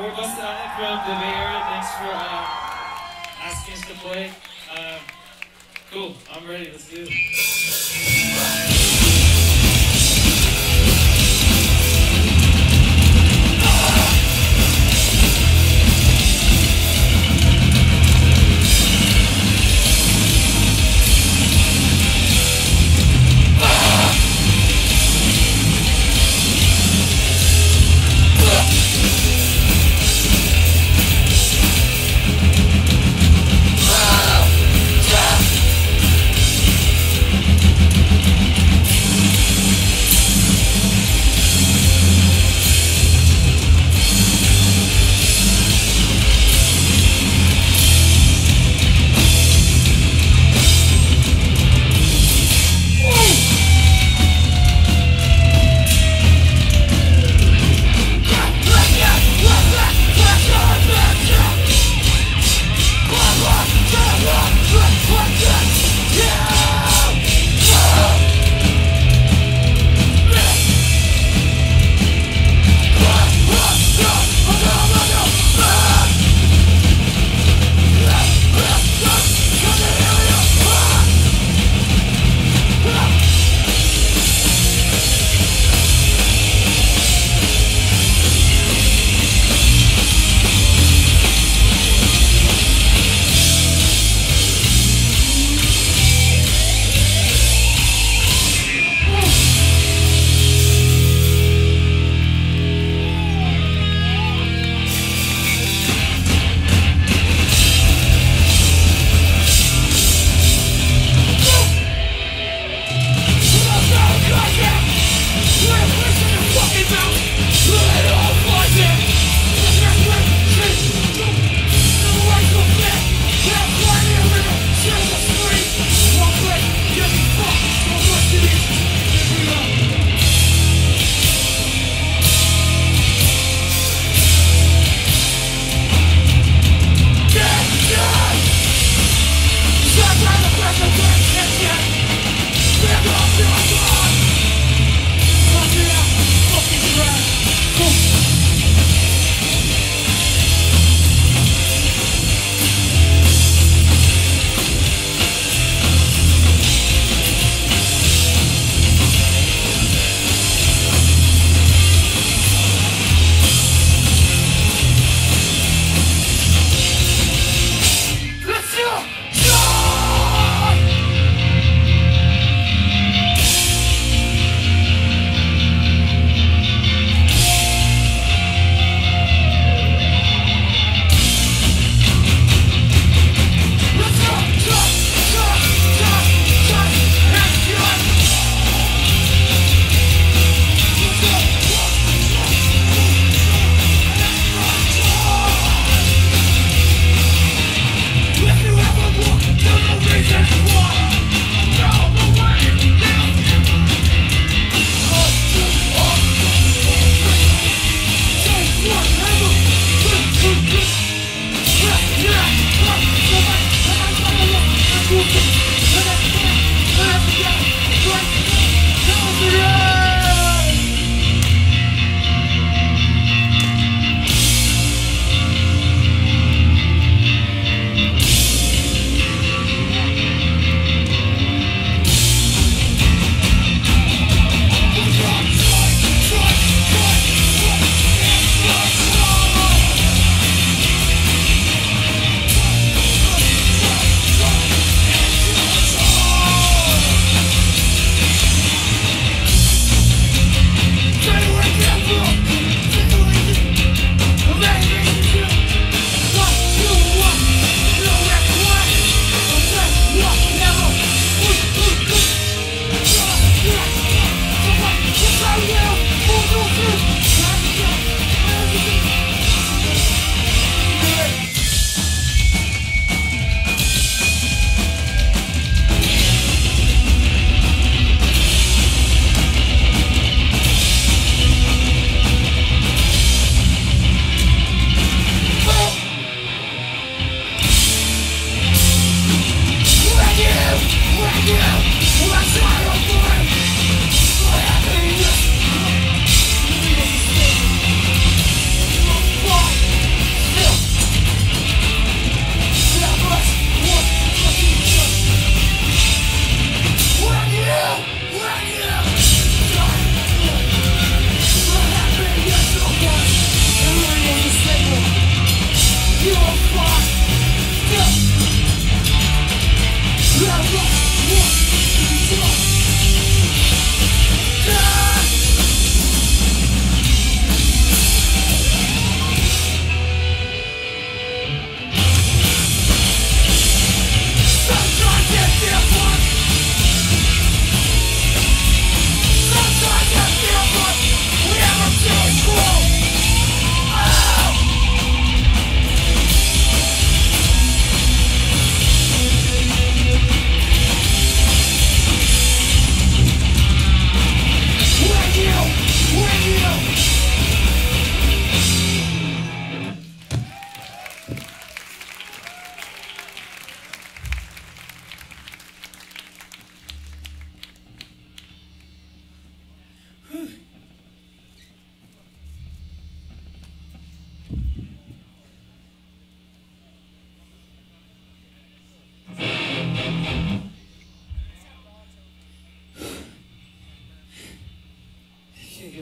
We're Busted Outlook from the Bay Area. Thanks for uh, asking us to play. Uh, cool. I'm ready. Let's do it.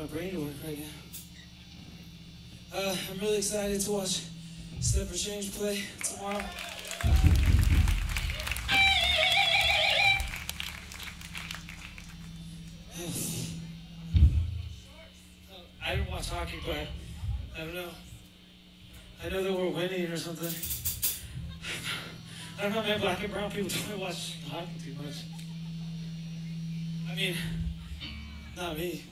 My brain to work right now. Uh, I'm really excited to watch Step for Change play tomorrow. I didn't watch hockey, but I don't know. I know that we're winning or something. I don't know, man. Black and brown people don't watch hockey too much. I mean, not me.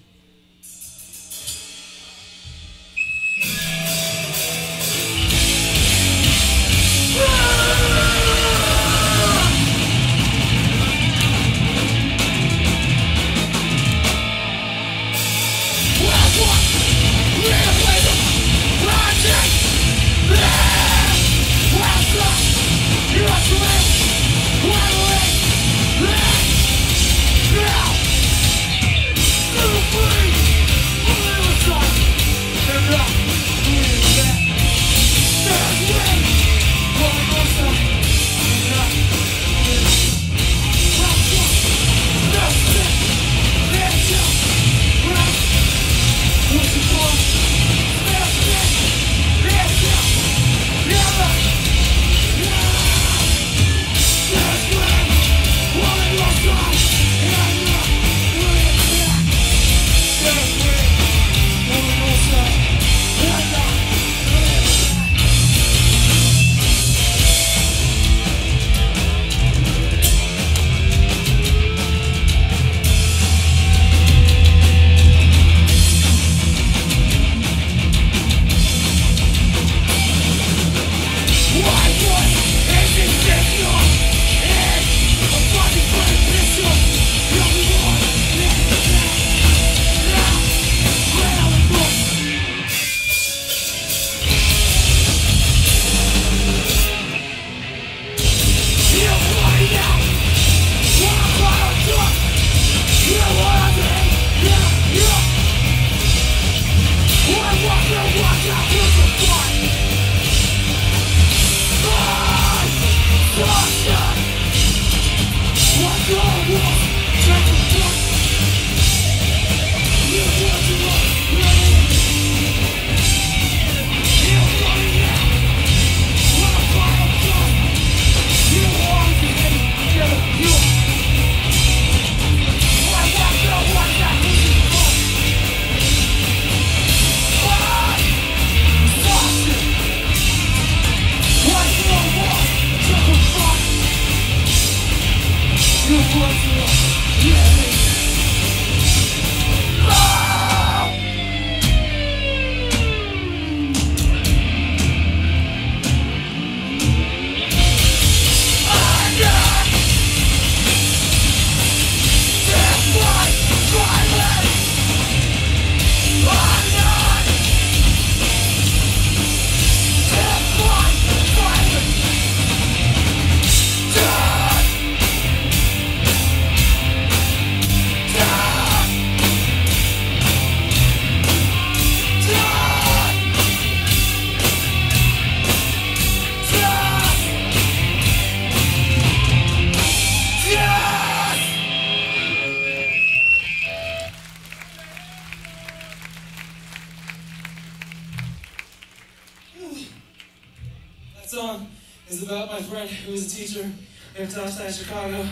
In Southside Chicago.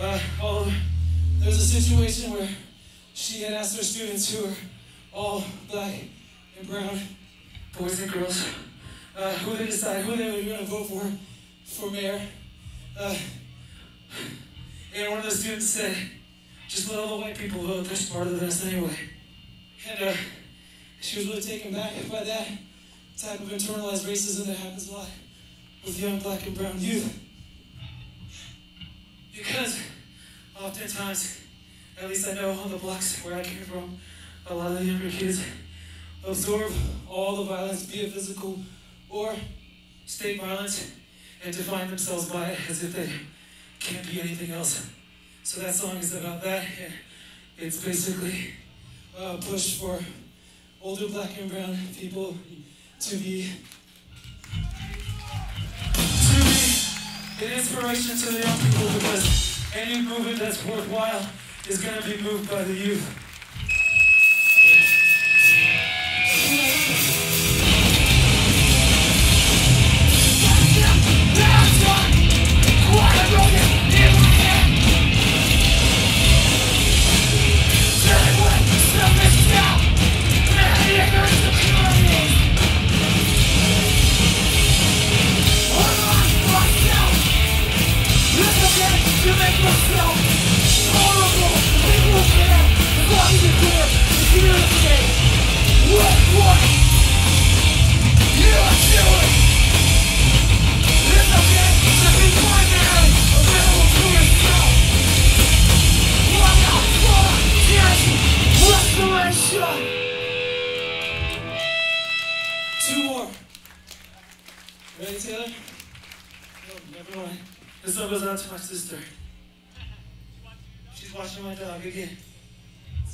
Uh, all, there was a situation where she had asked her students who were all black and brown, boys and girls, uh, who they decided who they were going to vote for for mayor. Uh, and one of the students said, just let all the white people vote, they're smarter than us anyway. And uh, she was really taken back by that type of internalized racism that happens a lot with young black and brown youth. Because oftentimes, at least I know on the blocks where I came from, a lot of the younger kids absorb all the violence, be it physical or state violence, and define themselves by it as if they can't be anything else. So that song is about that. And it's basically uh, a push for older black and brown people to be an inspiration to the young people because any movement that's worthwhile is going to be moved by the youth.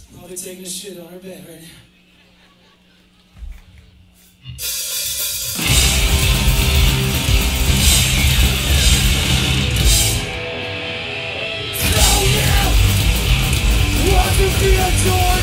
She's probably taking a shit on her bed right now. Watch you feel